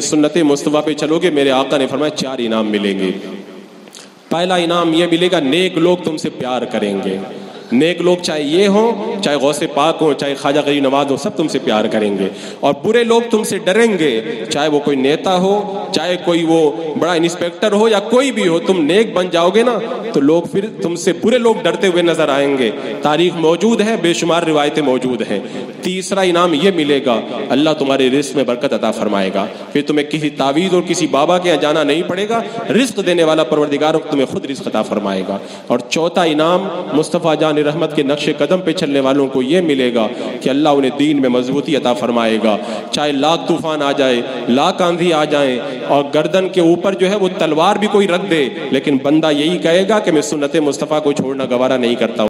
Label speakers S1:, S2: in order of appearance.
S1: سنت مصطفیٰ پہ چلو گے، میرے آقا نے فرمایا چار انعام ملیں گے۔ پہلا انعام یہ ملے گا، نیک لوگ تم سے پیار کریں گے۔ نیک لوگ چاہے یہ ہوں، چاہے غوث پاک ہوں، چاہے خواجہ غریب نواز ہو سب تم سے پیار کریں گے۔ اور برے لوگ تم سے ڈریں گے، چاہے وہ کوئی نیتا ہو، چاہے کوئی وہ بڑا انسپیکٹر ہو یا کوئی بھی ہو، تم نیک بن جاؤ گے نا، تو لوگ پھر تم سے برے لوگ ڈرتے ہوئے نظر آئیں گے۔ تاریخ موجود ہے، بے شمار روایتیں موجود ہیں۔ تیسرا انعام یہ ملے گا، اللہ تمہارے رزق میں برکت عطا فرمائے گا۔ پھر تمہیں کسی تعویذ اور کسی بابا کے یہاں جانا نہیں پڑے گا، رزق دینے والا پروردگار تمہیں خود رزق عطا فرمائے گا۔ اور چوتھا انعام، مصطفیٰ جان رحمت کے نقش قدم پہ چلنے والوں کو یہ ملے گا کہ اللہ انہیں دین میں مضبوطی عطا فرمائے گا۔ چاہے لاکھ طوفان آ جائے لاکھ آندھی آ جائیں اور گردن کے اوپر جو ہے وہ تلوار بھی کوئی رکھ دے، لیکن بندہ یہی کہے گا کہ میں سنت مصطفیٰ کو چھوڑنا گوارا نہیں کرتا۔